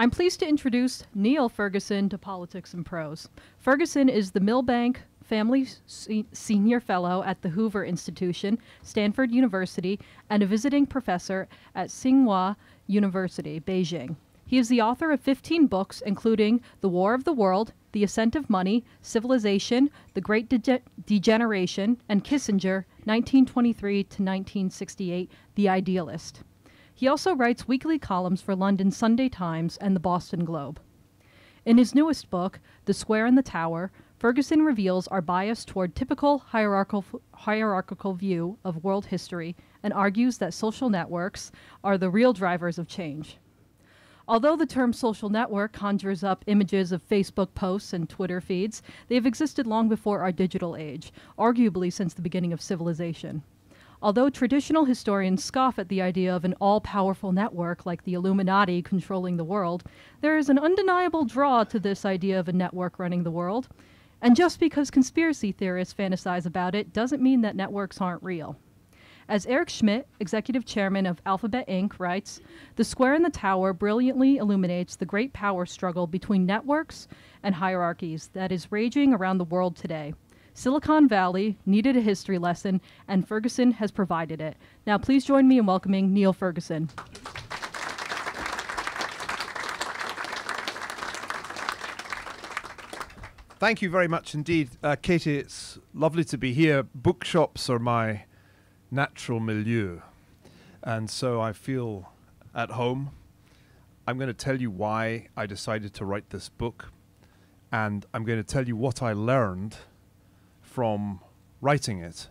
I'm pleased to introduce Niall Ferguson to Politics and Prose. Ferguson is the Milbank Family Se- Senior Fellow at the Hoover Institution, Stanford University, and a visiting professor at Tsinghua University, Beijing. He is the author of 15 books, including The War of the World, The Ascent of Money, Civilization, The Great Dege- Degeneration, and Kissinger, 1923 to 1968, The Idealist. He also writes weekly columns for London Sunday Times and the Boston Globe. In his newest book, The Square and the Tower, Ferguson reveals our bias toward typical hierarchical, hierarchical view of world history and argues that social networks are the real drivers of change. Although the term social network conjures up images of Facebook posts and Twitter feeds, they have existed long before our digital age, arguably since the beginning of civilization. Although traditional historians scoff at the idea of an all powerful network like the Illuminati controlling the world, there is an undeniable draw to this idea of a network running the world. And just because conspiracy theorists fantasize about it doesn't mean that networks aren't real. As Eric Schmidt, executive chairman of Alphabet Inc., writes, the square and the tower brilliantly illuminates the great power struggle between networks and hierarchies that is raging around the world today. Silicon Valley needed a history lesson, and Ferguson has provided it. Now, please join me in welcoming Niall Ferguson. Thank you very much indeed, uh, Katie. It's lovely to be here. Bookshops are my natural milieu, and so I feel at home. I'm going to tell you why I decided to write this book, and I'm going to tell you what I learned from writing it.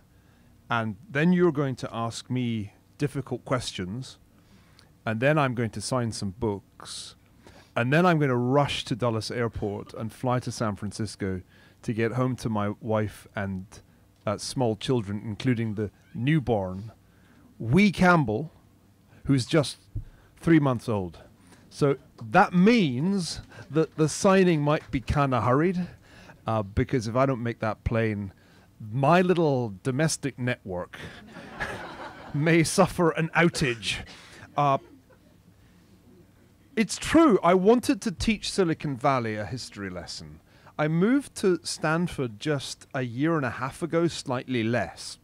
And then you're going to ask me difficult questions, and then I'm going to sign some books and then I'm going to rush to Dulles Airport and fly to San Francisco to get home to my wife and uh, small children, including the newborn, Wee Campbell, who's just three months old. So that means that the signing might be kind of hurried uh, because if I don't make that plane, my little domestic network may suffer an outage. Uh, it's true. I wanted to teach Silicon Valley a history lesson. I moved to Stanford just a year and a half ago, slightly less.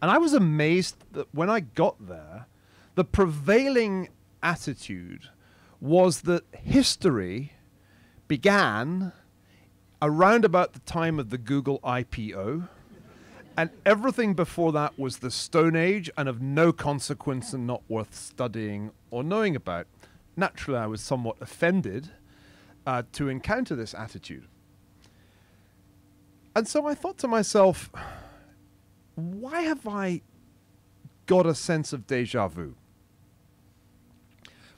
And I was amazed that when I got there, the prevailing attitude was that history began around about the time of the Google IPO. And everything before that was the Stone Age and of no consequence and not worth studying or knowing about naturally, I was somewhat offended uh, to encounter this attitude. And so I thought to myself, why have I got a sense of deja vu?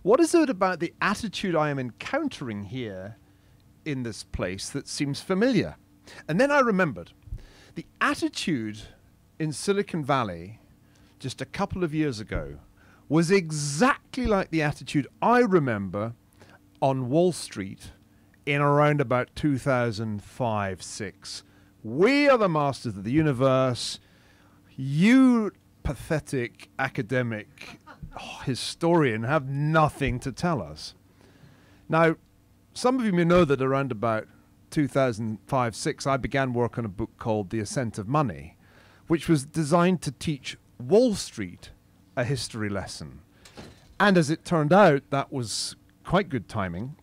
What is it about the attitude I am encountering here in this place that seems familiar? And then I remembered the attitude in Silicon Valley just a couple of years ago was exactly like the attitude I remember on Wall Street in around about 2005 6. We are the masters of the universe. You pathetic academic oh, historian have nothing to tell us. Now, some of you may know that around about 2005 6, I began work on a book called The Ascent of Money, which was designed to teach Wall Street a history lesson. And as it turned out, that was quite good timing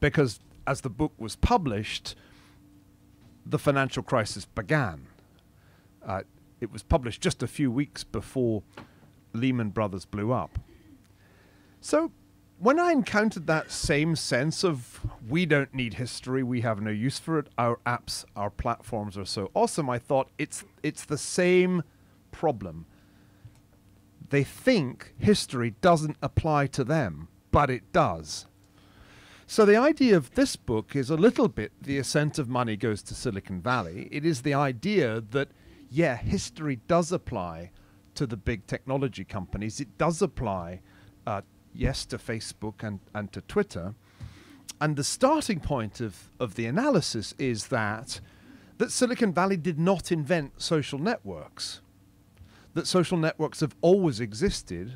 because as the book was published, the financial crisis began. Uh, it was published just a few weeks before Lehman Brothers blew up. So when I encountered that same sense of we don't need history, we have no use for it, our apps, our platforms are so awesome, I thought it's it's the same problem they think history doesn't apply to them, but it does. So the idea of this book is a little bit the ascent of money goes to Silicon Valley. It is the idea that, yeah, history does apply to the big technology companies. It does apply, uh, yes, to Facebook and, and to Twitter. And the starting point of, of the analysis is that that Silicon Valley did not invent social networks that social networks have always existed.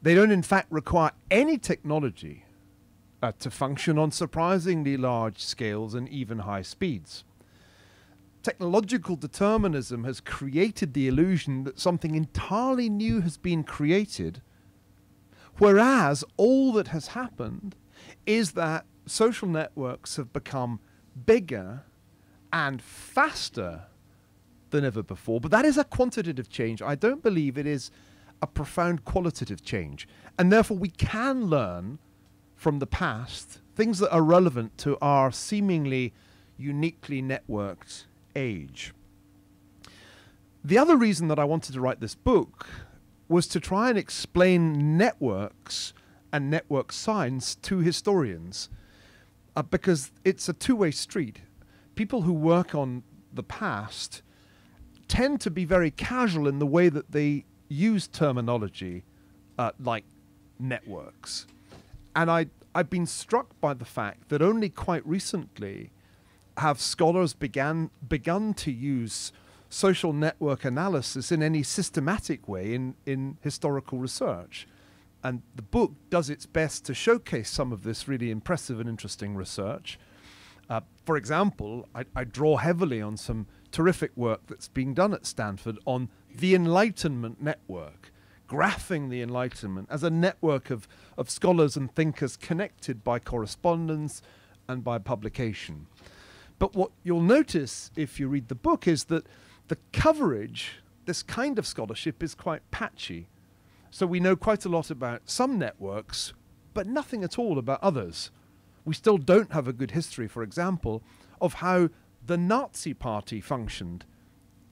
They don't, in fact, require any technology uh, to function on surprisingly large scales and even high speeds. Technological determinism has created the illusion that something entirely new has been created, whereas all that has happened is that social networks have become bigger and faster than ever before. But that is a quantitative change. I don't believe it is a profound qualitative change. And therefore, we can learn from the past things that are relevant to our seemingly uniquely networked age. The other reason that I wanted to write this book was to try and explain networks and network science to historians uh, because it's a two way street. People who work on the past tend to be very casual in the way that they use terminology uh, like networks. And I, I've been struck by the fact that only quite recently have scholars began, begun to use social network analysis in any systematic way in, in historical research. And the book does its best to showcase some of this really impressive and interesting research. Uh, for example, I, I, draw heavily on some terrific work that's being done at Stanford on the Enlightenment Network, graphing the Enlightenment as a network of, of scholars and thinkers connected by correspondence and by publication. But what you'll notice if you read the book is that the coverage, this kind of scholarship, is quite patchy. So we know quite a lot about some networks, but nothing at all about others. We still don't have a good history, for example, of how the Nazi Party functioned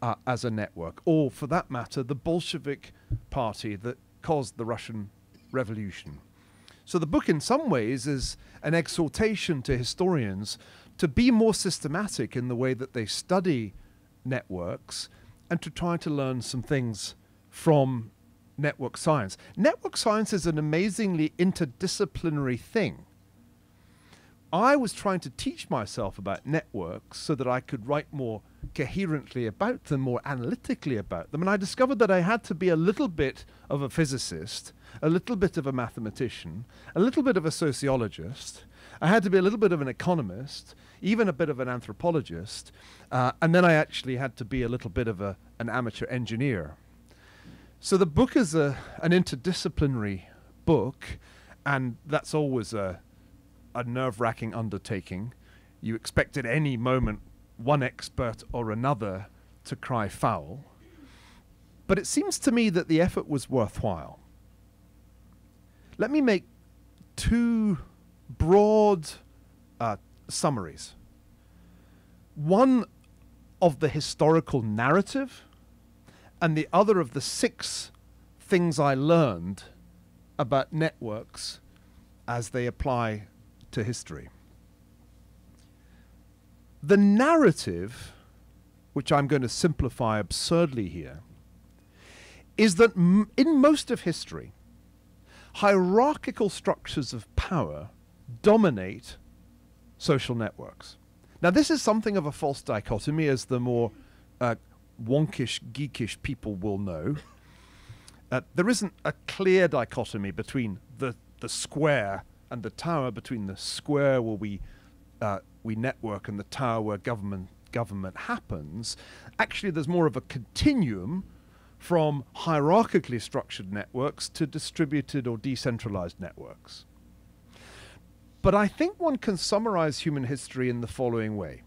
uh, as a network, or for that matter, the Bolshevik Party that caused the Russian Revolution. So the book, in some ways, is an exhortation to historians to be more systematic in the way that they study networks and to try to learn some things from network science. Network science is an amazingly interdisciplinary thing. I was trying to teach myself about networks so that I could write more coherently about them, more analytically about them. And I discovered that I had to be a little bit of a physicist, a little bit of a mathematician, a little bit of a sociologist. I had to be a little bit of an economist, even a bit of an anthropologist. Uh, and then I actually had to be a little bit of a, an amateur engineer. So the book is a, an interdisciplinary book, and that's always a a nerve wracking undertaking. You expect at any moment one expert or another to cry foul. But it seems to me that the effort was worthwhile. Let me make two broad uh, summaries. One of the historical narrative, and the other of the six things I learned about networks as they apply to history. The narrative, which I'm going to simplify absurdly here, is that in most of history, hierarchical structures of power dominate social networks. Now, this is something of a false dichotomy, as the more uh, wonkish, geekish people will know. Uh, there isn't a clear dichotomy between the, the square and the tower between the square where we uh, we network and the tower where government government happens, actually there's more of a continuum from hierarchically structured networks to distributed or decentralized networks. But I think one can summarize human history in the following way.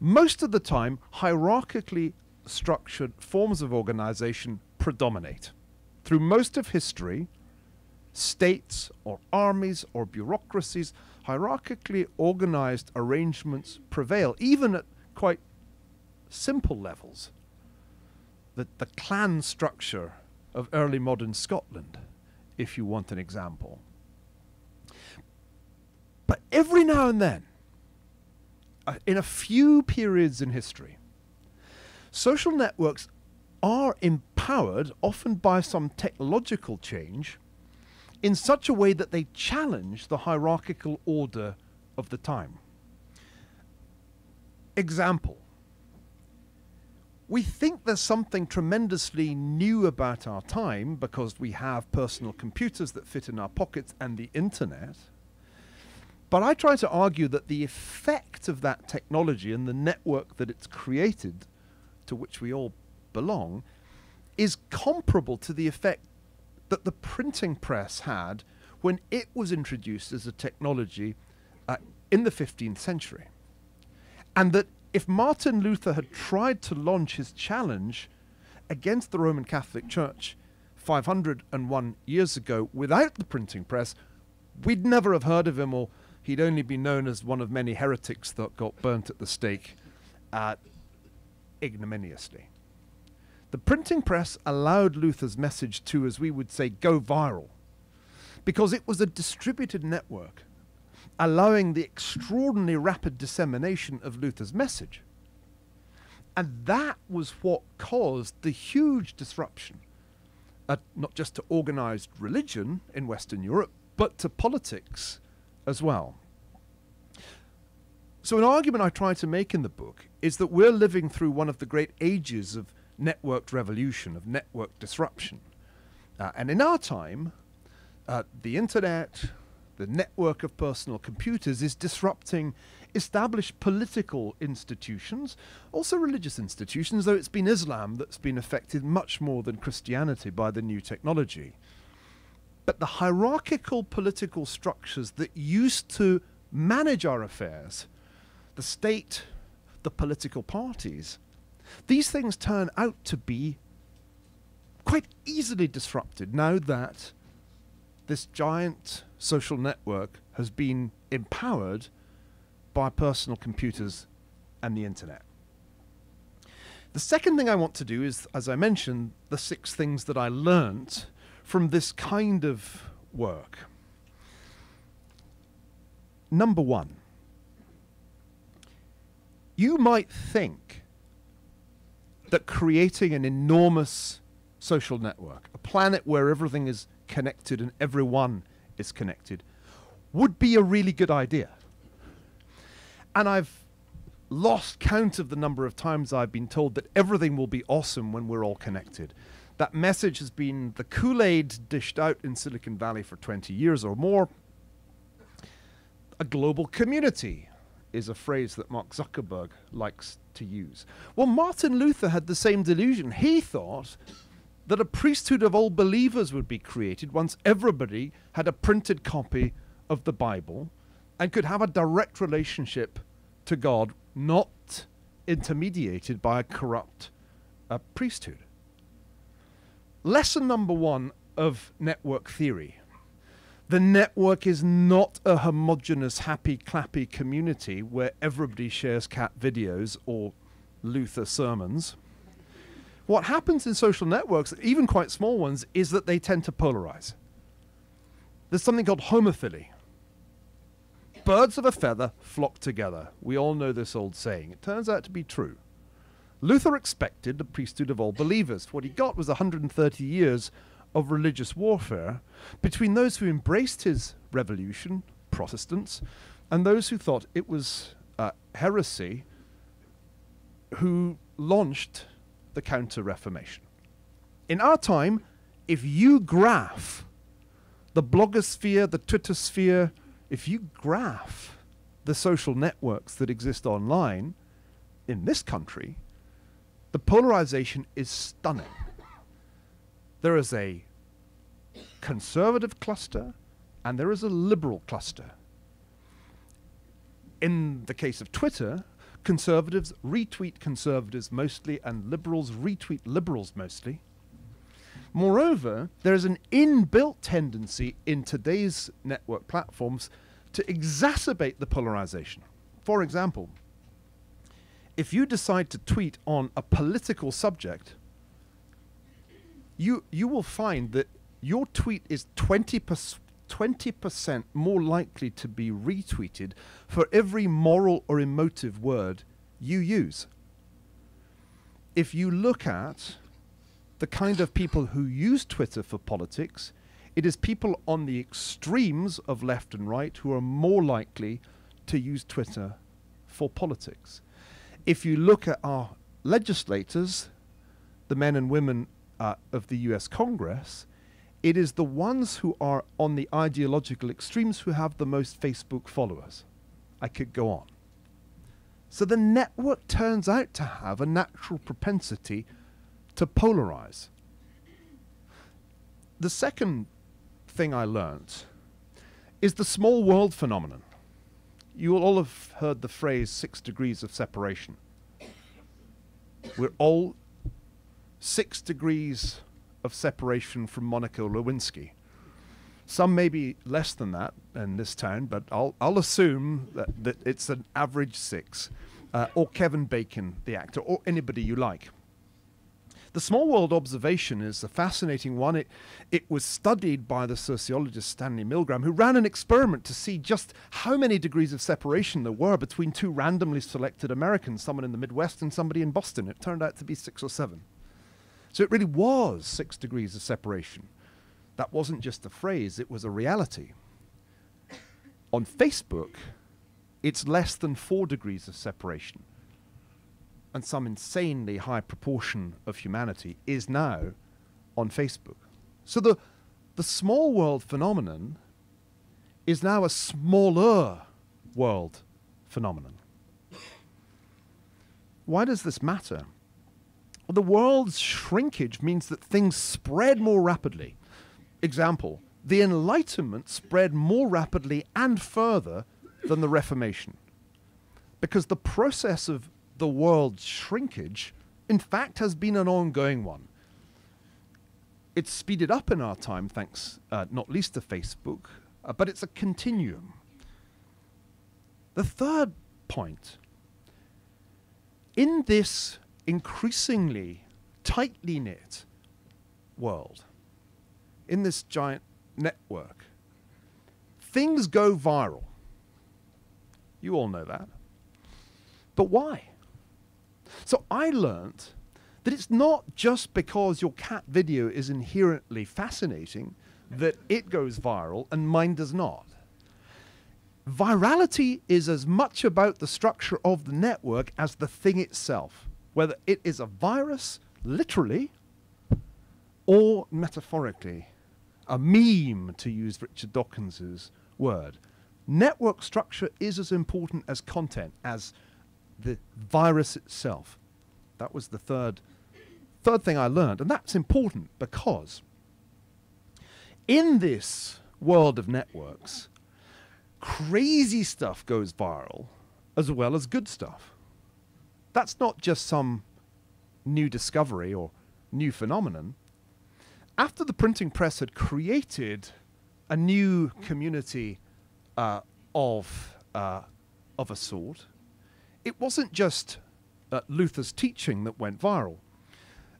Most of the time, hierarchically structured forms of organization predominate. Through most of history, states or armies or bureaucracies, hierarchically organized arrangements prevail, even at quite simple levels. The, the clan structure of early modern Scotland, if you want an example. But every now and then, uh, in a few periods in history, social networks are empowered, often by some technological change, in such a way that they challenge the hierarchical order of the time. Example we think there's something tremendously new about our time because we have personal computers that fit in our pockets and the internet. But I try to argue that the effect of that technology and the network that it's created, to which we all belong, is comparable to the effect that the printing press had when it was introduced as a technology uh, in the 15th century. And that if Martin Luther had tried to launch his challenge against the Roman Catholic Church 501 years ago without the printing press, we'd never have heard of him, or he'd only be known as one of many heretics that got burnt at the stake uh, ignominiously. The printing press allowed Luther's message to, as we would say, go viral, because it was a distributed network allowing the extraordinarily rapid dissemination of Luther's message. And that was what caused the huge disruption, not just to organized religion in Western Europe, but to politics as well. So, an argument I try to make in the book is that we're living through one of the great ages of networked revolution, of network disruption. Uh, and in our time, uh, the internet, the network of personal computers is disrupting established political institutions, also religious institutions, though it's been Islam that's been affected much more than Christianity by the new technology. But the hierarchical political structures that used to manage our affairs, the state, the political parties, these things turn out to be quite easily disrupted now that this giant social network has been empowered by personal computers and the internet. The second thing I want to do is, as I mentioned, the six things that I learnt from this kind of work. Number one, you might think that creating an enormous social network, a planet where everything is connected and everyone is connected would be a really good idea. And I've lost count of the number of times I've been told that everything will be awesome when we're all connected. That message has been the Kool Aid dished out in Silicon Valley for 20 years or more. A global community is a phrase that Mark Zuckerberg likes to use. Well, Martin Luther had the same delusion. He thought that a priesthood of all believers would be created once everybody had a printed copy of the Bible and could have a direct relationship to God, not intermediated by a corrupt uh, priesthood. Lesson number one of network theory the network is not a homogenous, happy, clappy community where everybody shares cat videos or Luther sermons what happens in social networks, even quite small ones, is that they tend to polarize. There's something called homophily. Birds of a feather flock together. We all know this old saying. It turns out to be true. Luther expected the priesthood of all believers. What he got was 130 years of religious warfare between those who embraced his revolution, Protestants, and those who thought it was uh, heresy, who launched the Counter Reformation. In our time, if you graph the blogosphere, the Twitter sphere, if you graph the social networks that exist online in this country, the polarization is stunning. There is a conservative cluster and there is a liberal cluster. In the case of Twitter, conservatives retweet conservatives mostly, and liberals retweet liberals mostly. Moreover, there is an inbuilt tendency in today's network platforms to exacerbate the polarization. For example, if you decide to tweet on a political subject, you, you will find that your tweet is 20 percent 20% more likely to be retweeted for every moral or emotive word you use. If you look at the kind of people who use Twitter for politics, it is people on the extremes of left and right who are more likely to use Twitter for politics. If you look at our legislators, the men and women uh, of the US Congress, it is the ones who are on the ideological extremes who have the most Facebook followers. I could go on. So the network turns out to have a natural propensity to polarize. The second thing I learned is the small world phenomenon. You will all have heard the phrase six degrees of separation. We're all six degrees of separation from Monica Lewinsky. Some may be less than that in this town, but I'll, I'll assume that, that it's an average six. Uh, or Kevin Bacon, the actor, or anybody you like. The small world observation is a fascinating one. It, it was studied by the sociologist Stanley Milgram, who ran an experiment to see just how many degrees of separation there were between two randomly selected Americans, someone in the Midwest and somebody in Boston. It turned out to be six or seven. So it really was six degrees of separation. That wasn't just a phrase, it was a reality. On Facebook, it's less than four degrees of separation and some insanely high proportion of humanity is now on Facebook. So the, the small world phenomenon is now a smaller world phenomenon. Why does this matter? Well, the world's shrinkage means that things spread more rapidly. Example, the Enlightenment spread more rapidly and further than the Reformation. Because the process of the world's shrinkage, in fact, has been an ongoing one. It's speeded up in our time, thanks uh, not least to Facebook, uh, but it's a continuum. The third point in this increasingly tightly knit world, in this giant network, things go viral. You all know that. But why? So I learnt that it's not just because your cat video is inherently fascinating that it goes viral and mine does not. Virality is as much about the structure of the network as the thing itself, whether it is a virus, literally, or metaphorically, a meme, to use Richard Dawkins's word. Network structure is as important as content, as the virus itself. That was the third third thing I learned, and that's important because in this world of networks, crazy stuff goes viral as well as good stuff. That's not just some new discovery or new phenomenon. After the printing press had created a new community uh, of, uh, of a sort, it wasn't just uh, Luther's teaching that went viral.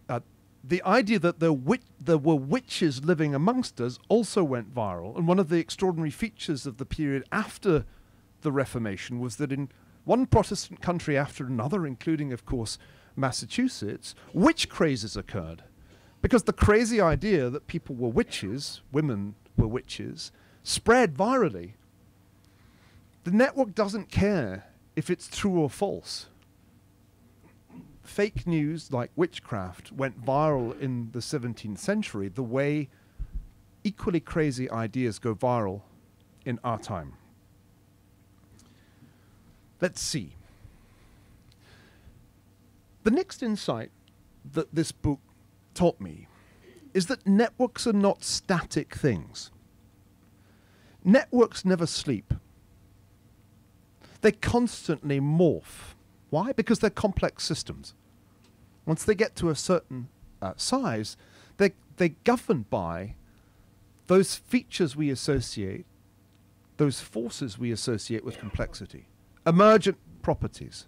Uh, the idea that there, there were witches living amongst us also went viral. And one of the extraordinary features of the period after the Reformation was that in one Protestant country after another, including, of course, Massachusetts, witch crazes occurred. Because the crazy idea that people were witches, women were witches, spread virally. The network doesn't care if it's true or false. Fake news like witchcraft went viral in the 17th century the way equally crazy ideas go viral in our time. Let's see. The next insight that this book taught me is that networks are not static things. Networks never sleep they constantly morph. Why? Because they're complex systems. Once they get to a certain uh, size, they, they're governed by those features we associate, those forces we associate with complexity. Emergent properties,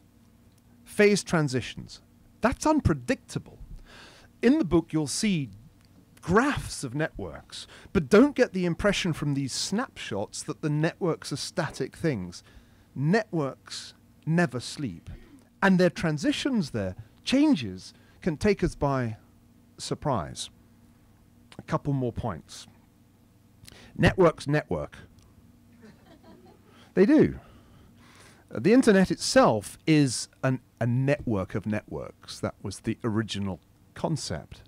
phase transitions. That's unpredictable. In the book, you'll see graphs of networks, but don't get the impression from these snapshots that the networks are static things networks never sleep. And their transitions, their changes, can take us by surprise. A couple more points. Networks network. they do. The internet itself is an, a network of networks. That was the original concept.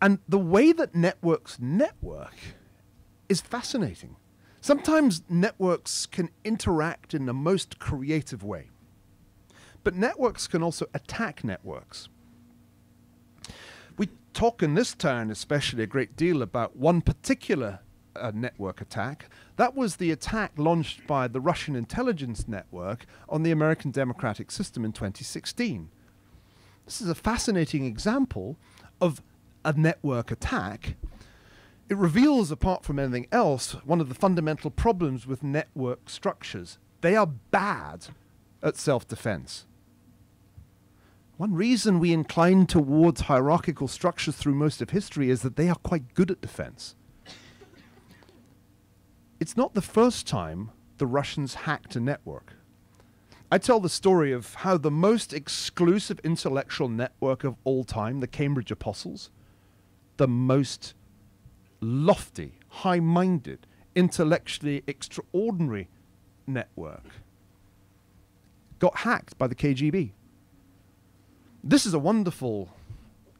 And the way that networks network is fascinating. Sometimes networks can interact in the most creative way, but networks can also attack networks. We talk in this town, especially, a great deal about one particular uh, network attack. That was the attack launched by the Russian intelligence network on the American democratic system in 2016. This is a fascinating example of a network attack. It reveals, apart from anything else, one of the fundamental problems with network structures. They are bad at self defense. One reason we incline towards hierarchical structures through most of history is that they are quite good at defense. It's not the first time the Russians hacked a network. I tell the story of how the most exclusive intellectual network of all time, the Cambridge Apostles, the most lofty, high minded, intellectually extraordinary network, got hacked by the KGB. This is a wonderful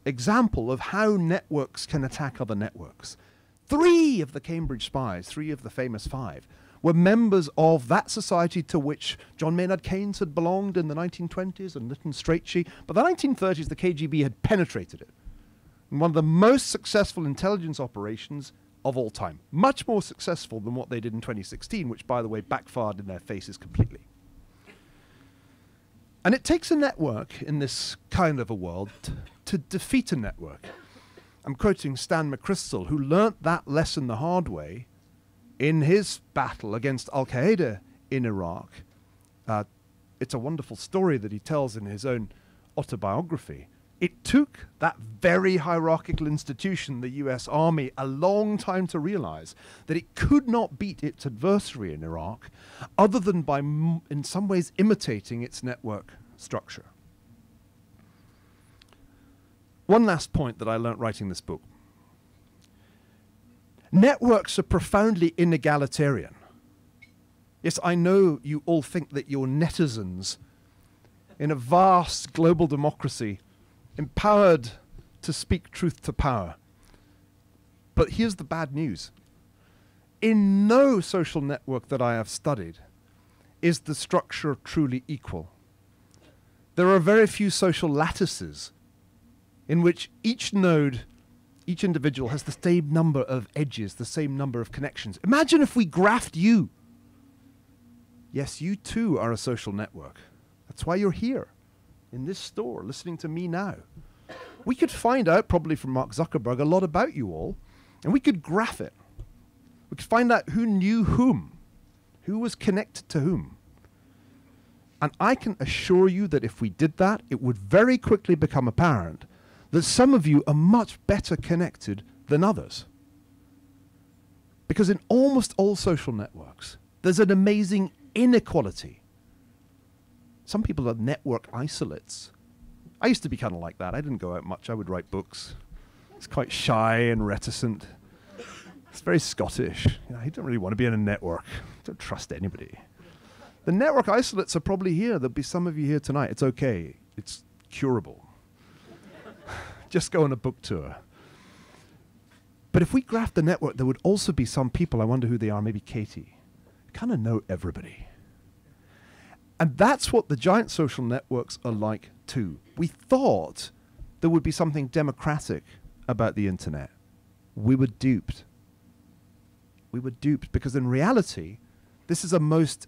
example of how networks can attack other networks. Three of the Cambridge spies, three of the famous five, were members of that society to which John Maynard Keynes had belonged in the 1920s and Lytton Strachey. By the 1930s, the KGB had penetrated it. And one of the most successful intelligence operations of all time. Much more successful than what they did in 2016, which, by the way, backfired in their faces completely. And it takes a network in this kind of a world to defeat a network. I'm quoting Stan McChrystal, who learnt that lesson the hard way in his battle against Al Qaeda in Iraq. Uh, it's a wonderful story that he tells in his own autobiography. It took that very hierarchical institution, the US Army, a long time to realize that it could not beat its adversary in Iraq other than by, in some ways, imitating its network structure. One last point that I learnt writing this book networks are profoundly inegalitarian. Yes, I know you all think that you're netizens in a vast global democracy empowered to speak truth to power. But here's the bad news. In no social network that I have studied is the structure truly equal. There are very few social lattices in which each node, each individual has the same number of edges, the same number of connections. Imagine if we graphed you. Yes, you too are a social network. That's why you're here in this store listening to me now. We could find out, probably from Mark Zuckerberg, a lot about you all, and we could graph it. We could find out who knew whom, who was connected to whom. And I can assure you that if we did that, it would very quickly become apparent that some of you are much better connected than others. Because in almost all social networks, there's an amazing inequality. Some people are network isolates. I used to be kind of like that. I didn't go out much. I would write books. It's quite shy and reticent. It's very Scottish. You know, I don't really want to be in a network. Don't trust anybody. The network isolates are probably here. There'll be some of you here tonight. It's okay. It's curable. Just go on a book tour. But if we graph the network, there would also be some people, I wonder who they are, maybe Katie, kind of know everybody. And that's what the giant social networks are like too. We thought there would be something democratic about the internet. We were duped. We were duped because in reality, this is a most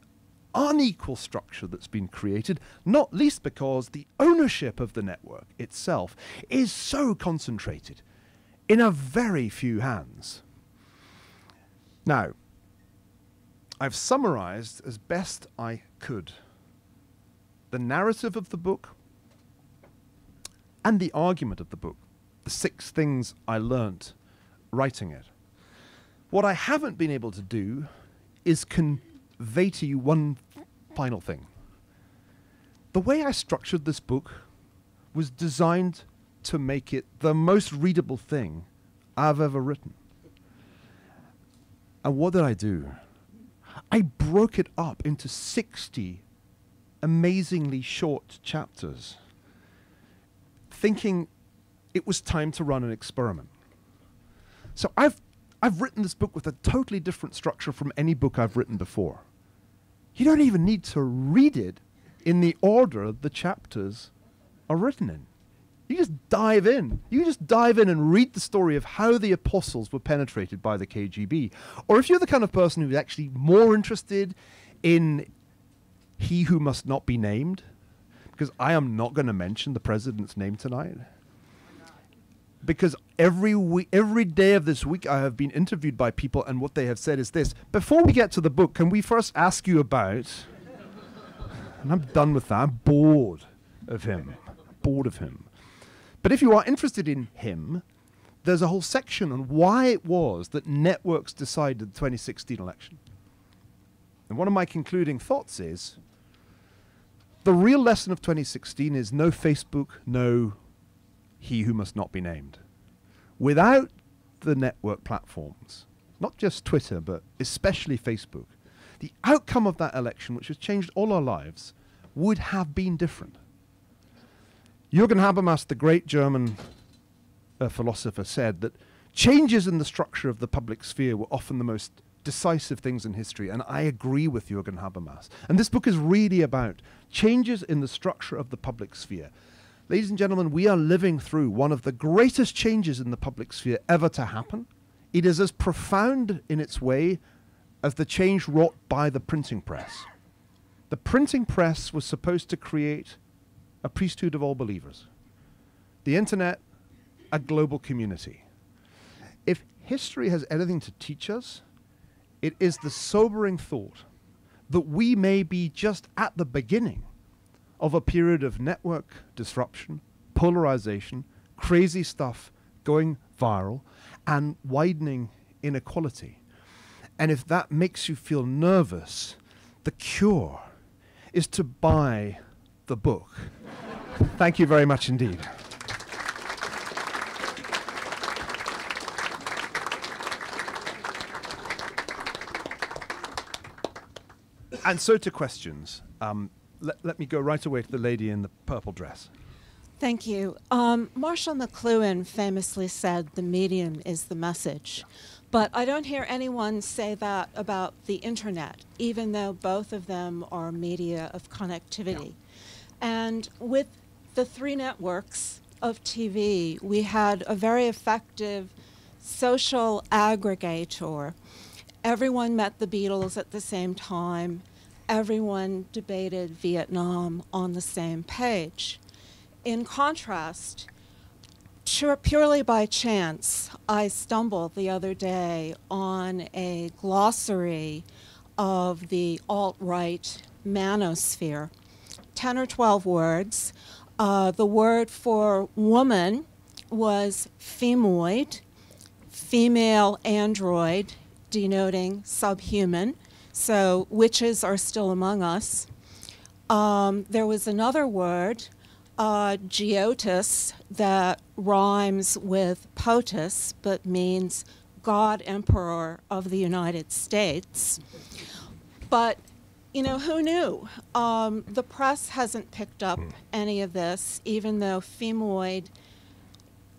unequal structure that's been created, not least because the ownership of the network itself is so concentrated in a very few hands. Now, I've summarized as best I could the narrative of the book and the argument of the book, the six things I learnt writing it. What I haven't been able to do is convey to you one final thing. The way I structured this book was designed to make it the most readable thing I've ever written. And what did I do? I broke it up into 60 amazingly short chapters, thinking it was time to run an experiment. So I've, I've written this book with a totally different structure from any book I've written before. You don't even need to read it in the order the chapters are written in. You just dive in. You just dive in and read the story of how the apostles were penetrated by the KGB. Or if you're the kind of person who's actually more interested in he who must not be named, because I am not going to mention the president's name tonight. Because every week, every day of this week, I have been interviewed by people, and what they have said is this. Before we get to the book, can we first ask you about? and I'm done with that. I'm bored of him. Bored of him. But if you are interested in him, there's a whole section on why it was that networks decided the 2016 election. And one of my concluding thoughts is the real lesson of 2016 is no Facebook, no he who must not be named. Without the network platforms, not just Twitter, but especially Facebook, the outcome of that election, which has changed all our lives, would have been different. Jürgen Habermas, the great German uh, philosopher, said that changes in the structure of the public sphere were often the most decisive things in history, and I agree with Jürgen Habermas. And this book is really about changes in the structure of the public sphere. Ladies and gentlemen, we are living through one of the greatest changes in the public sphere ever to happen. It is as profound in its way as the change wrought by the printing press. The printing press was supposed to create a priesthood of all believers, the internet, a global community. If history has anything to teach us, it is the sobering thought that we may be just at the beginning of a period of network disruption, polarization, crazy stuff going viral, and widening inequality. And if that makes you feel nervous, the cure is to buy the book. Thank you very much indeed. And so to questions. Um, let, let me go right away to the lady in the purple dress. Thank you. Um, Marshall McLuhan famously said the medium is the message. But I don't hear anyone say that about the internet, even though both of them are media of connectivity. Yeah. And with the three networks of TV, we had a very effective social aggregator. Everyone met the Beatles at the same time everyone debated Vietnam on the same page. In contrast, purely by chance, I stumbled the other day on a glossary of the alt right manosphere. 10 or 12 words. Uh, the word for woman was femoid, female android, denoting subhuman. So witches are still among us. Um, there was another word, uh, geotus, that rhymes with POTUS, but means God Emperor of the United States. But, you know, who knew? Um, the press hasn't picked up hmm. any of this, even though femoid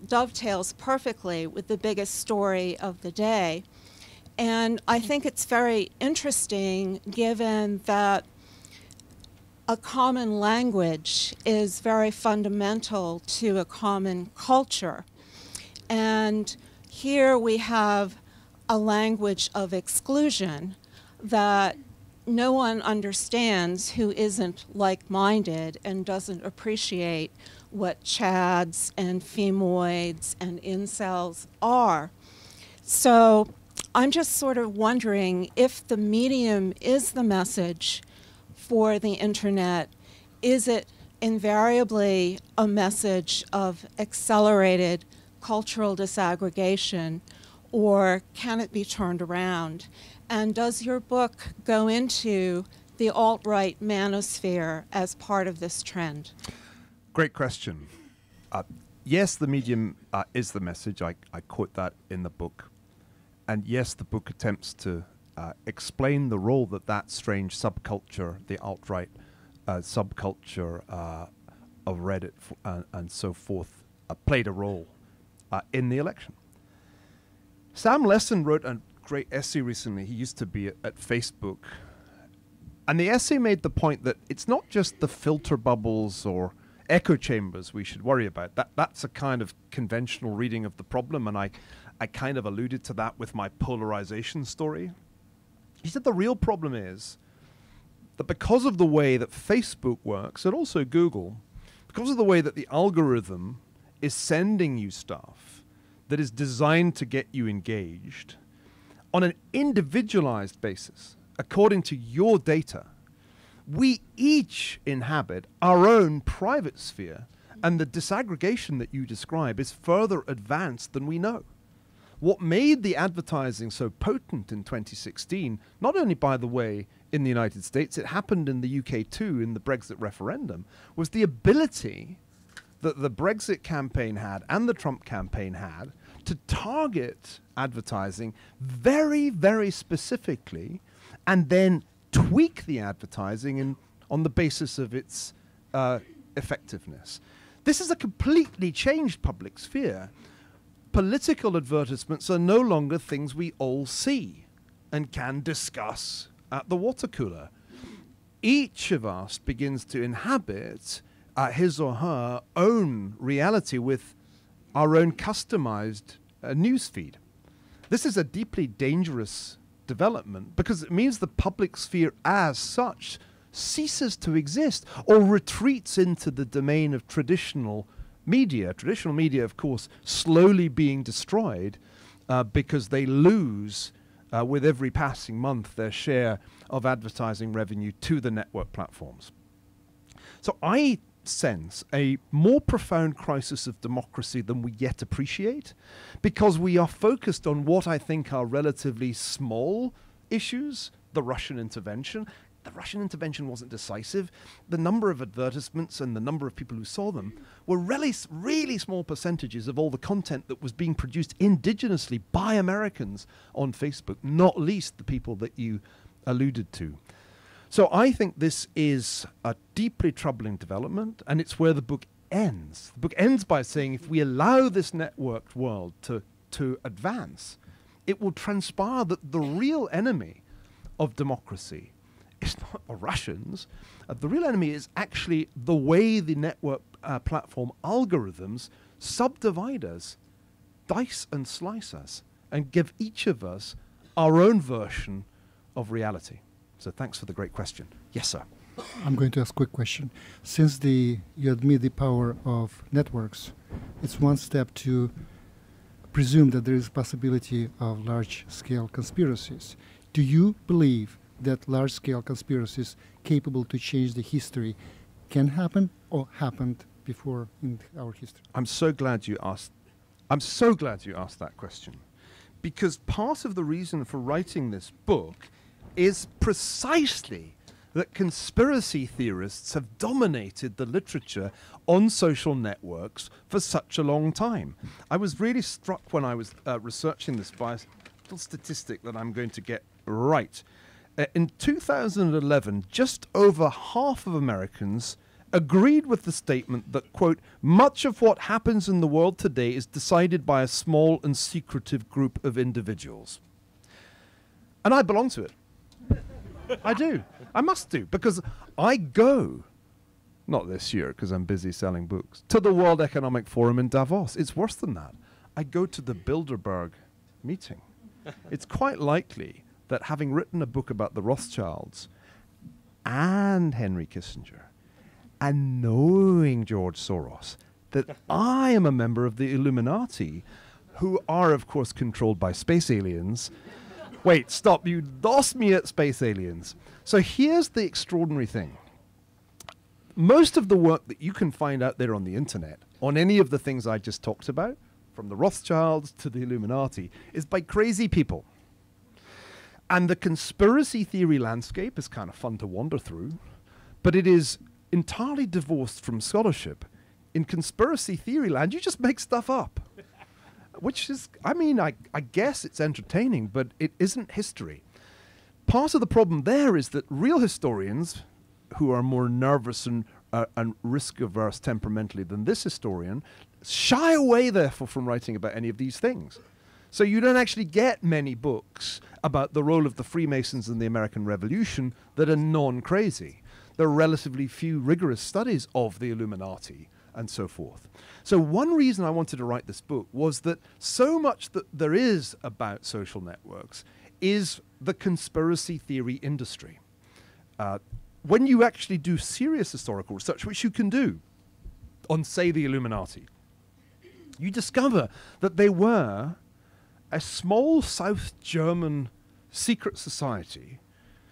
dovetails perfectly with the biggest story of the day. And I think it's very interesting given that a common language is very fundamental to a common culture. And here we have a language of exclusion that no one understands who isn't like minded and doesn't appreciate what chads and femoids and incels are. So I'm just sort of wondering if the medium is the message for the internet, is it invariably a message of accelerated cultural disaggregation, or can it be turned around? And does your book go into the alt right manosphere as part of this trend? Great question. Uh, yes, the medium uh, is the message. I, I quote that in the book and yes, the book attempts to uh, explain the role that that strange subculture, the alt right, uh, subculture uh, of Reddit f- and, and so forth uh, played a role uh, in the election. Sam Lessin wrote a great essay recently. He used to be at, at Facebook. And the essay made the point that it's not just the filter bubbles or echo chambers we should worry about. That that's a kind of conventional reading of the problem, and I, I kind of alluded to that with my polarization story. He said the real problem is that because of the way that Facebook works, and also Google, because of the way that the algorithm is sending you stuff that is designed to get you engaged on an individualized basis, according to your data, we each inhabit our own private sphere, and the disaggregation that you describe is further advanced than we know. What made the advertising so potent in 2016, not only, by the way, in the United States, it happened in the UK too in the Brexit referendum, was the ability that the Brexit campaign had and the Trump campaign had to target advertising very, very specifically and then tweak the advertising in, on the basis of its uh, effectiveness. This is a completely changed public sphere. Political advertisements are no longer things we all see and can discuss at the water cooler. Each of us begins to inhabit uh, his or her own reality with our own customized uh, news feed. This is a deeply dangerous development because it means the public sphere as such ceases to exist or retreats into the domain of traditional media. Traditional media, of course, slowly being destroyed uh, because they lose uh, with every passing month their share of advertising revenue to the network platforms. So I sense a more profound crisis of democracy than we yet appreciate because we are focused on what I think are relatively small issues, the Russian intervention. The Russian intervention wasn't decisive. The number of advertisements and the number of people who saw them were really, really small percentages of all the content that was being produced indigenously by Americans on Facebook, not least the people that you alluded to. So I think this is a deeply troubling development, and it's where the book ends. The book ends by saying if we allow this networked world to, to advance, it will transpire that the real enemy of democracy is not the Russians. Uh, the real enemy is actually the way the network uh, platform algorithms subdivide us, dice and slice us, and give each of us our own version of reality. So thanks for the great question. Yes, sir. I'm going to ask a quick question. Since the you admit the power of networks, it's one step to presume that there is a possibility of large-scale conspiracies. Do you believe that large-scale conspiracies capable to change the history can happen or happened before in our history? I'm so glad you asked. I'm so glad you asked that question, because part of the reason for writing this book is precisely that conspiracy theorists have dominated the literature on social networks for such a long time. I was really struck when I was uh, researching this by a little statistic that I'm going to get right. Uh, in 2011, just over half of Americans agreed with the statement that, quote, much of what happens in the world today is decided by a small and secretive group of individuals. And I belong to it. I do. I must do because I go, not this year because I'm busy selling books, to the World Economic Forum in Davos. It's worse than that. I go to the Bilderberg meeting. it's quite likely that having written a book about the Rothschilds and Henry Kissinger and knowing George Soros, that I am a member of the Illuminati, who are, of course, controlled by space aliens Wait, stop. You lost me at Space Aliens. So here's the extraordinary thing. Most of the work that you can find out there on the internet, on any of the things I just talked about, from the Rothschilds to the Illuminati, is by crazy people. And the conspiracy theory landscape is kind of fun to wander through, but it is entirely divorced from scholarship. In conspiracy theory land, you just make stuff up which is, I mean, I, I guess it's entertaining, but it isn't history. Part of the problem there is that real historians, who are more nervous and, uh, and risk averse temperamentally than this historian shy away, therefore, from writing about any of these things. So you don't actually get many books about the role of the Freemasons in the American Revolution that are non crazy. There are relatively few rigorous studies of the Illuminati and so forth. So, one reason I wanted to write this book was that so much that there is about social networks is the conspiracy theory industry. Uh, when you actually do serious historical research, which you can do on, say, the Illuminati, you discover that they were a small South German secret society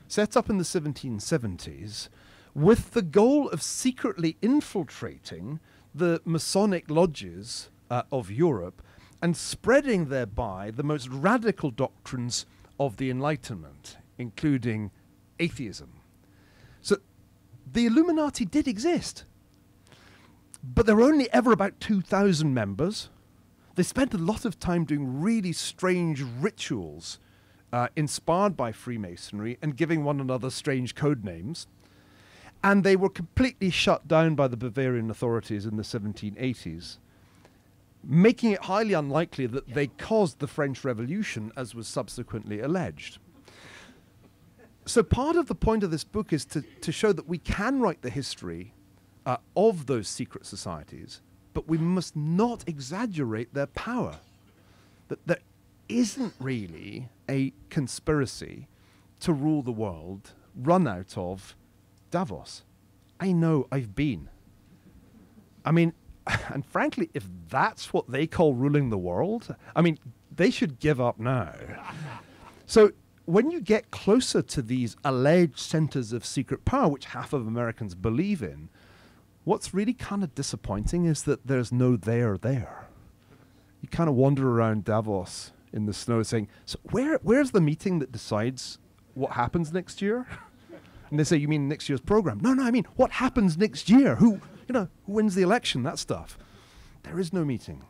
set up in the 1770s with the goal of secretly infiltrating the Masonic lodges uh, of Europe and spreading thereby the most radical doctrines of the Enlightenment, including atheism. So the Illuminati did exist. But there were only ever about 2,000 members. They spent a lot of time doing really strange rituals uh, inspired by Freemasonry and giving one another strange code names. And they were completely shut down by the Bavarian authorities in the 1780s, making it highly unlikely that they caused the French Revolution, as was subsequently alleged. So, part of the point of this book is to, to show that we can write the history uh, of those secret societies, but we must not exaggerate their power. That there isn't really a conspiracy to rule the world run out of Davos. I know I've been. I mean, and frankly, if that's what they call ruling the world, I mean, they should give up now. so when you get closer to these alleged centers of secret power, which half of Americans believe in, what's really kind of disappointing is that there's no there there. You kind of wander around Davos in the snow saying, So where where's the meeting that decides what happens next year? and they say, You mean next year's program? No, no, I mean what happens next year? Who you know, who wins the election, that stuff. There is no meeting.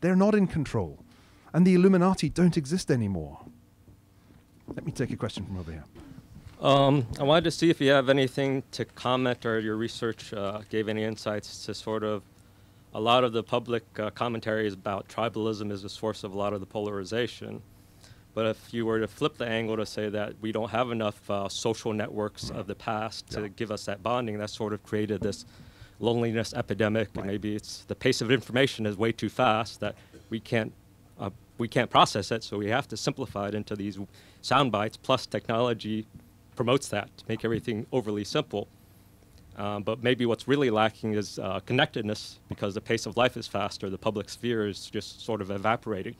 They're not in control. And the Illuminati don't exist anymore. Let me take a question from over here. Um, I wanted to see if you have anything to comment or your research uh, gave any insights to sort of a lot of the public uh, commentaries about tribalism is the source of a lot of the polarization. But if you were to flip the angle to say that we don't have enough uh, social networks of the past to Yeah. give us that bonding, that sort of created this loneliness epidemic. Right. And maybe it's the pace of information is way too fast that we can't uh, we can't process it, so we have to simplify it into these sound bites. Plus, technology promotes that to make everything overly simple. Um, but maybe what's really lacking is uh, connectedness because the pace of life is faster. The public sphere is just sort of evaporating.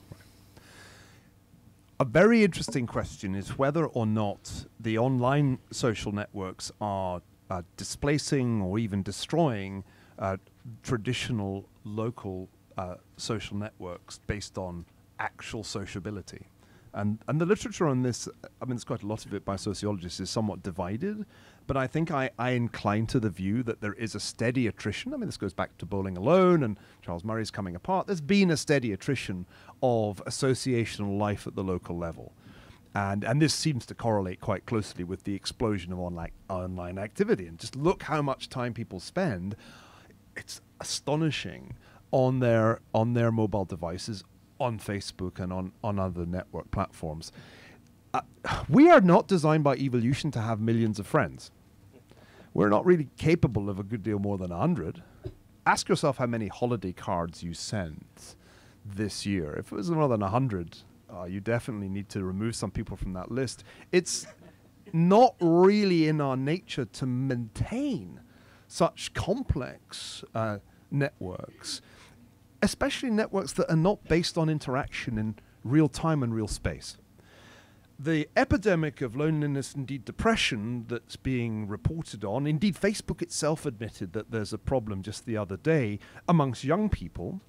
A very interesting question is whether or not the online social networks are uh, displacing or even destroying uh, traditional local uh, social networks based on actual sociability. And, and the literature on this, I mean, there's quite a lot of it by sociologists, is somewhat divided. But I think I, I incline to the view that there is a steady attrition. I mean, this goes back to Bowling Alone and Charles Murray's coming apart. There's been a steady attrition of associational life at the local level. And, and this seems to correlate quite closely with the explosion of online, online activity. And just look how much time people spend. It's astonishing on their, on their mobile devices, on Facebook, and on, on other network platforms. Uh, we are not designed by evolution to have millions of friends. We're not really capable of a good deal more than 100. Ask yourself how many holiday cards you sent this year. If it was more than 100, uh, you definitely need to remove some people from that list. It's not really in our nature to maintain such complex uh, networks, especially networks that are not based on interaction in real time and real space the epidemic of loneliness, indeed depression, that's being reported on, indeed, Facebook itself admitted that there's a problem just the other day amongst young people,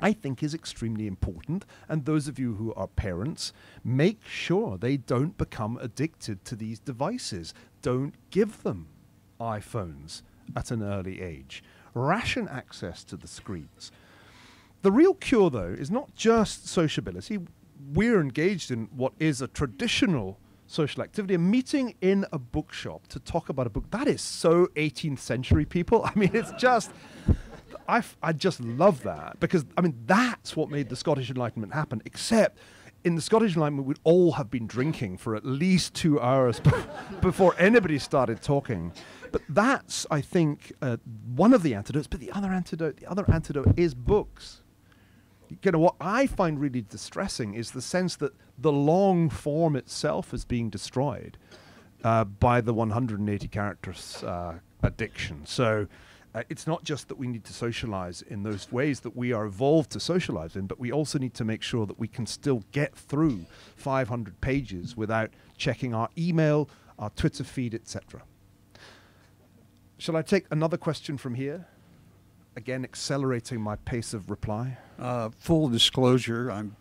I think is extremely important. And those of you who are parents, make sure they don't become addicted to these devices. Don't give them iPhones at an early age. Ration access to the screens. The real cure, though, is not just sociability we're engaged in what is a traditional social activity, a meeting in a bookshop to talk about a book. That is so 18th century, people. I mean, it's just. I, just love that because I mean that's what made the Scottish Enlightenment happen. Except in the Scottish Enlightenment, we'd all have been drinking for at least two hours before anybody started talking. But that's, I think, uh, one of the antidotes. But the other antidote, the other antidote is books. You know what I find really distressing is the sense that the long form itself is being destroyed uh, by the 180 characters uh, addiction. So uh, it's not just that we need to socialize in those ways that we are evolved to socialize in, but we also need to make sure that we can still get through 500 pages without checking our email, our Twitter feed, etc. Shall I take another question from here? Again, accelerating my pace of reply. Uh, full disclosure, I'm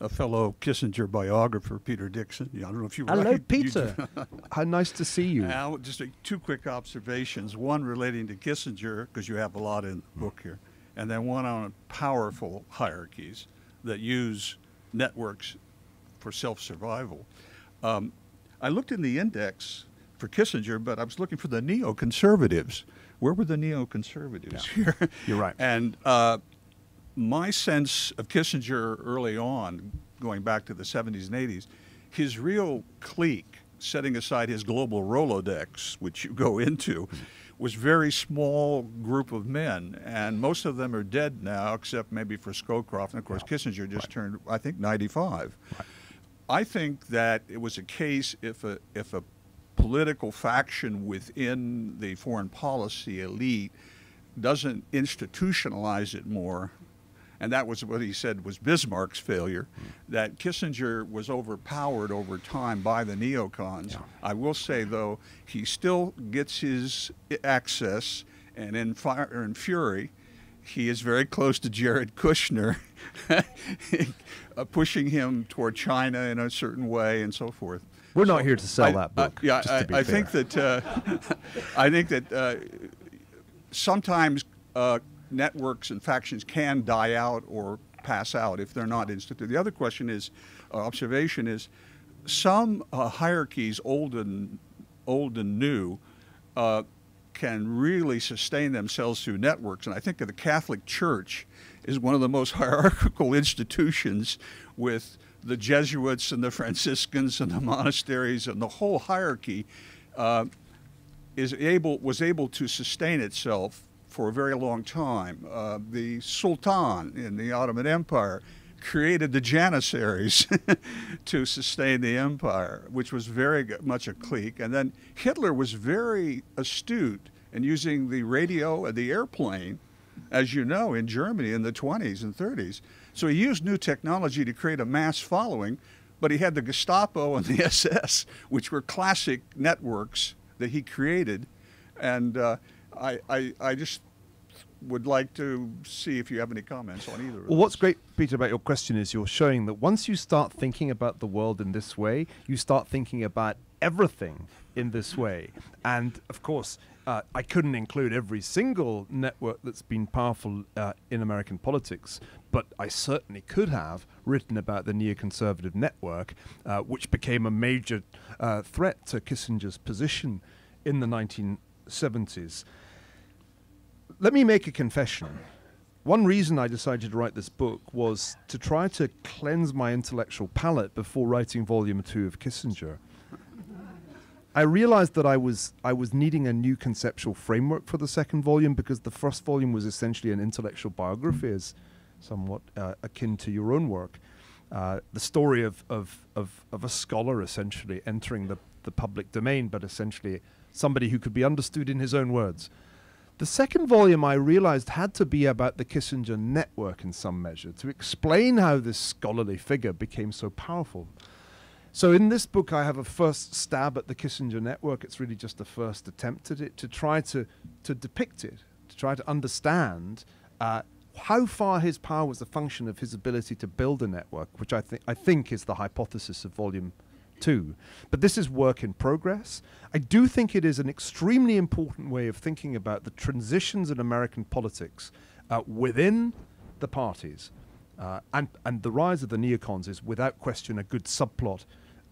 a fellow Kissinger biographer, Peter Dixon. I don't know if you. Hello, right, Peter. How nice to see you. Now, just a, two quick observations. One relating to Kissinger, because you have a lot in the book here, and then one on powerful hierarchies that use networks for self-survival. Um, I looked in the index for Kissinger, but I was looking for the neoconservatives. Where were the neoconservatives Yeah. here? You're right. And uh, my sense of Kissinger early on, going back to the 70s and 80s, his real clique, setting aside his global Rolodex, which you go into, was very small group of men, and most of them are dead now, except maybe for Scowcroft, and of course Kissinger just turned, I think, 95. I think that it was a case if a if a political faction within the foreign policy elite doesn't institutionalize it more, and that was what he said was Bismarck's failure, hmm. that Kissinger was overpowered over time by the neocons. I will say, though, he still gets his access, and in Fire and Fury, he is very close to Jared Kushner, pushing him toward China in a certain way and so forth. We're not here to sell I- that book. I, yeah, I, I think that uh, I think that uh, sometimes uh, networks and factions can die out or pass out if they're not instituted. The other question is, uh, observation is, some uh, hierarchies, old and old and new, uh, can really sustain themselves through networks. And I think of the Catholic Church is one of the most hierarchical institutions with the Jesuits and the Franciscans and the monasteries and the whole hierarchy uh, is able was able to sustain itself for a very long time. Uh, the Sultan in the Ottoman Empire created the Janissaries to sustain the empire, which was very much a clique. And then Hitler was very astute in using the radio and the airplane, as you know, in Germany in the 20s and 30s. So he used new technology to create a mass following, but he had the Gestapo and the SS, which were classic networks that he created. And uh, I, I, I just would like to see if you have any comments on either of Well, what's great, Peter, about your question is you're showing that once you start thinking about the world in this way, you start thinking about everything in this way. And of course, uh, I couldn't include every single network that's been powerful uh, in American politics, but I certainly could have written about the neoconservative network, uh, which became a major uh, threat to Kissinger's position in the 1970s. Let me make a confession. One reason I decided to write this book was to try to cleanse my intellectual palate before writing volume two of Kissinger. I realized that I was I was needing a new conceptual framework for the second volume because the first volume was essentially an intellectual biography, is somewhat uh, akin to your own work. Uh, the story of, of, of, of a scholar essentially entering the, the public domain, but essentially somebody who could be understood in his own words. The second volume I realized had to be about the Kissinger network in some measure to explain how this scholarly figure became so powerful. So in this book, I have a first stab at the Kissinger network. It's really just a first attempt at it to try to to depict it, to try to understand uh, how far his power was a function of his ability to build a network, which I think I think is the hypothesis of volume two. But this is work in progress. I do think it is an extremely important way of thinking about the transitions in American politics uh, within the parties. Uh, and, and the rise of the neocons is without question a good subplot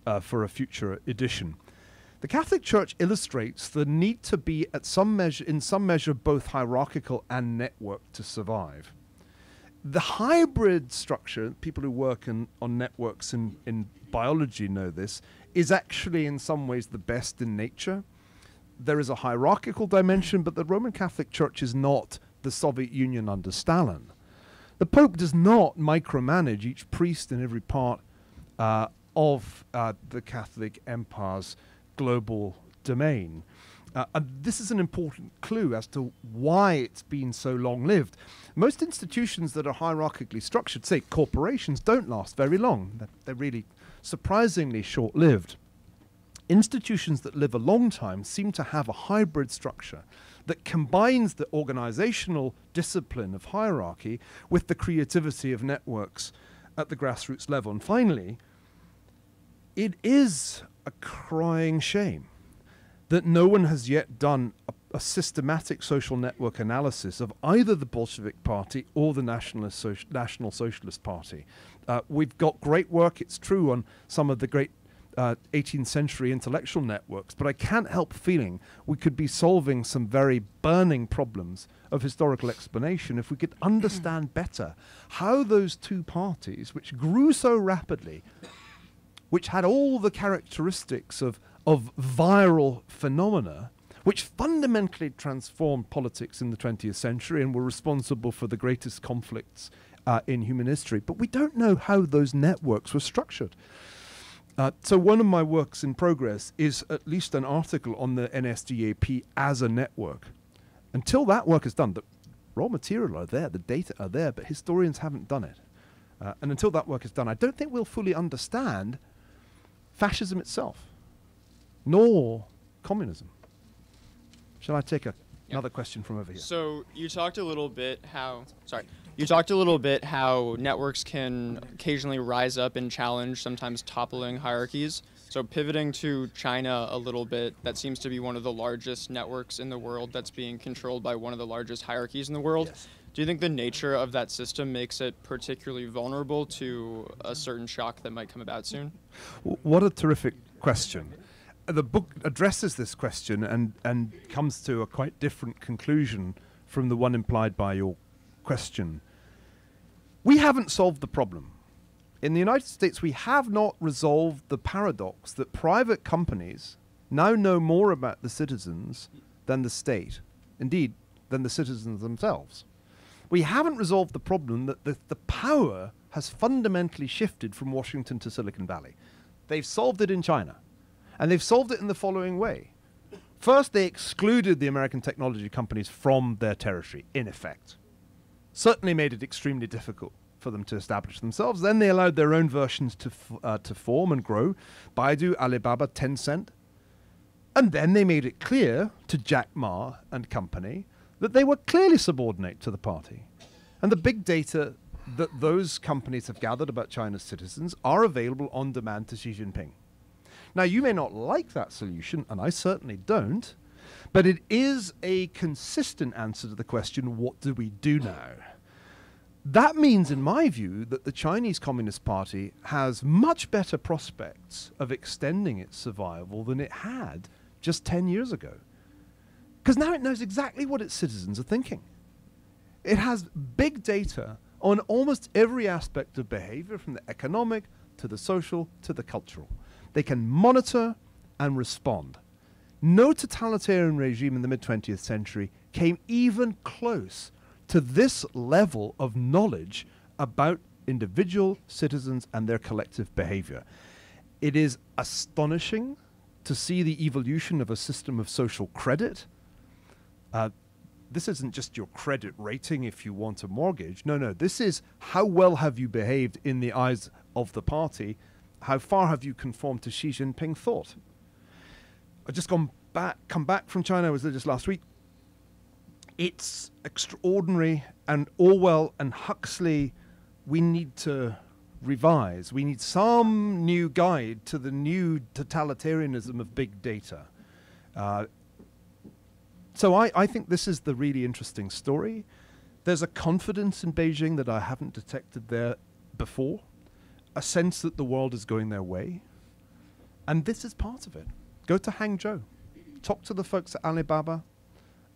uh, for a future edition. The Catholic Church illustrates the need to be at some measure, in some measure, both hierarchical and networked to survive. The hybrid structure, people who work in, on networks in, in biology know this, is actually in some ways the best in nature. There is a hierarchical dimension, but the Roman Catholic Church is not the Soviet Union under Stalin. The Pope does not micromanage each priest in every part uh, of uh, the Catholic Empire's global domain. Uh, and this is an important clue as to why it's been so long lived. Most institutions that are hierarchically structured, say corporations, don't last very long. They're, they're really surprisingly short lived. Institutions that live a long time seem to have a hybrid structure that combines the organizational discipline of hierarchy with the creativity of networks at the grassroots level. And finally, it is a crying shame that no one has yet done a, a, systematic social network analysis of either the Bolshevik Party or the Nationalist National Socialist Party. Uh, we've got great work, it's true, on some of the great uh, 18th century intellectual networks, but I can't help feeling we could be solving some very burning problems of historical explanation if we could understand better how those two parties, which grew so rapidly, which had all the characteristics of, of viral phenomena, which fundamentally transformed politics in the 20th century and were responsible for the greatest conflicts uh, in human history. But we don't know how those networks were structured. Uh, so one of my works in progress is at least an article on the NSDAP as a network. Until that work is done, the raw material are there, the data are there, but historians haven't done it. Uh, and until that work is done, I don't think we'll fully understand fascism itself, nor communism. Shall I take a, another question from over here? So you talked a little bit how sorry you talked a little bit how networks can occasionally rise up and challenge, sometimes toppling hierarchies. So pivoting to China a little bit, that seems to be one of the largest networks in the world that's being controlled by one of the largest hierarchies in the world. Yes. Do you think the nature of that system makes it particularly vulnerable to a certain shock that might come about soon? What a terrific question. The book addresses this question and, and comes to a quite different conclusion from the one implied by your question. We haven't solved the problem. In the United States, we have not resolved the paradox that private companies now know more about the citizens than the state, indeed, than the citizens themselves we haven't resolved the problem that the, the power has fundamentally shifted from Washington to Silicon Valley. They've solved it in China. And they've solved it in the following way. First, they excluded the American technology companies from their territory, in effect. Certainly made it extremely difficult for them to establish themselves. Then they allowed their own versions to, uh, to form and grow Baidu, Alibaba, Tencent. And then they made it clear to Jack Ma and company that they were clearly subordinate to the party. And the big data that those companies have gathered about China's citizens are available on demand to Xi Jinping. Now, you may not like that solution, and I certainly don't, but it is a consistent answer to the question what do we do now? That means, in my view, that the Chinese Communist Party has much better prospects of extending its survival than it had just 10 years ago. Because now it knows exactly what its citizens are thinking. It has big data on almost every aspect of behavior, from the economic to the social to the cultural. They can monitor and respond. No totalitarian regime in the mid 20th century came even close to this level of knowledge about individual citizens and their collective behavior. It is astonishing to see the evolution of a system of social credit uh, this isn't just your credit rating if you want a mortgage. No, no. This is how well have you behaved in the eyes of the party? How far have you conformed to Xi Jinping thought? I just gone back, come back from China. I was there just last week. It's extraordinary, and Orwell and Huxley, we need to revise. We need some new guide to the new totalitarianism of big data. Uh, so I, I think this is the really interesting story. There's a confidence in Beijing that I haven't detected there before, a sense that the world is going their way. And this is part of it. Go to Hangzhou, talk to the folks at Alibaba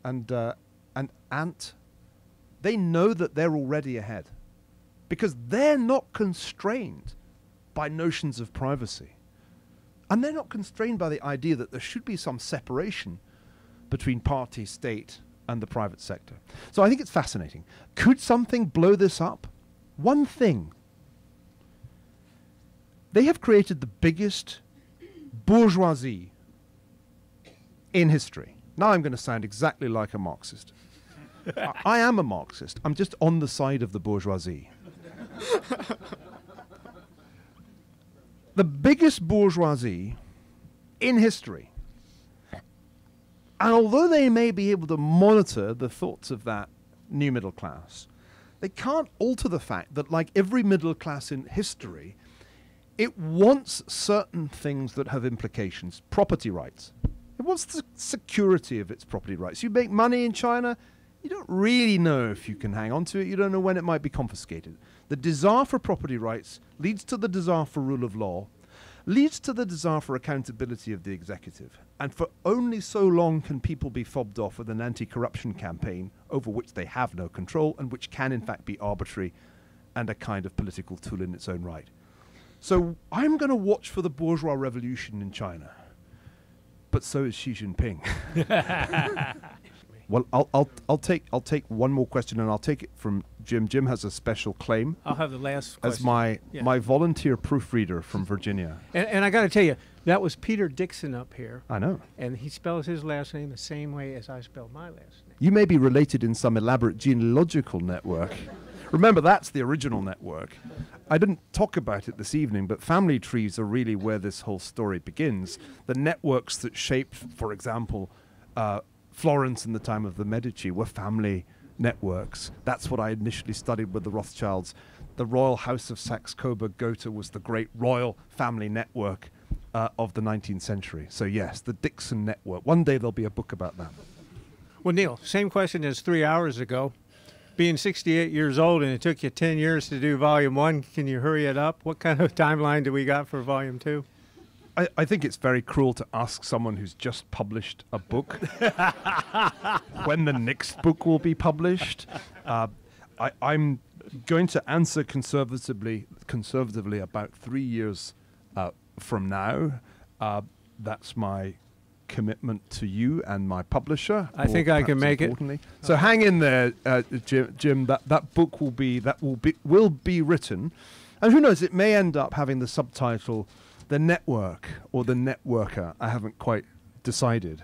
and, uh, and Ant. They know that they're already ahead because they're not constrained by notions of privacy. And they're not constrained by the idea that there should be some separation between party, state, and the private sector. So I think it's fascinating. Could something blow this up? One thing. They have created the biggest bourgeoisie in history. Now I'm going to sound exactly like a Marxist. I, I am a Marxist. I'm just on the side of the bourgeoisie. the biggest bourgeoisie in history. And although they may be able to monitor the thoughts of that new middle class, they can't alter the fact that, like every middle class in history, it wants certain things that have implications. Property rights. It wants the security of its property rights. You make money in China, you don't really know if you can hang on to it, you don't know when it might be confiscated. The desire for property rights leads to the desire for rule of law, leads to the desire for accountability of the executive. And for only so long can people be fobbed off with an anti corruption campaign over which they have no control and which can, in fact, be arbitrary and a kind of political tool in its own right. So I'm going to watch for the bourgeois revolution in China. But so is Xi Jinping. well, I'll, I'll, I'll, take, I'll take one more question and I'll take it from Jim. Jim has a special claim I'll have the last as question. my, Yeah. my volunteer proofreader from Virginia. And, and I got to tell you, that was Peter Dixon up here, I know. and he spells his last name the same way as I spell my last name. You may be related in some elaborate genealogical network. Remember, that's the original network. I didn't talk about it this evening, but family trees are really where this whole story begins. The networks that shaped, for example, uh, Florence in the time of the Medici were family networks. That's what I initially studied with the Rothschilds. The royal house of Saxe Coburg Gotha was the great royal family network uh, of the 19th century. So, yes, the Dixon network. One day there'll be a book about that. Well, Niall, same question as three hours ago. Being 68 years old and it took you 10 years to do volume one, can you hurry it up? What kind of timeline do we got for volume two? I, I think it's very cruel to ask someone who's just published a book when the next book will be published. Uh, I, I'm going to answer conservatively, conservatively about three years uh, from now. Uh, that's my commitment to you and my publisher. I think I can make it. So hang in there, uh, Jim. Jim that, that book will be that will be will be written, and who knows? It may end up having the subtitle "The Network" or "The Networker." I haven't quite decided.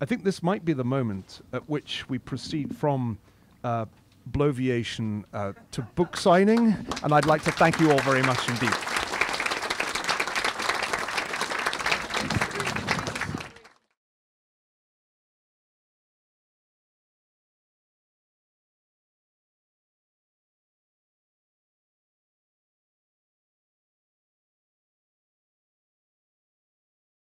I think this might be the moment at which we proceed from uh, bloviation uh, to book signing, and I'd like to thank you all very much indeed.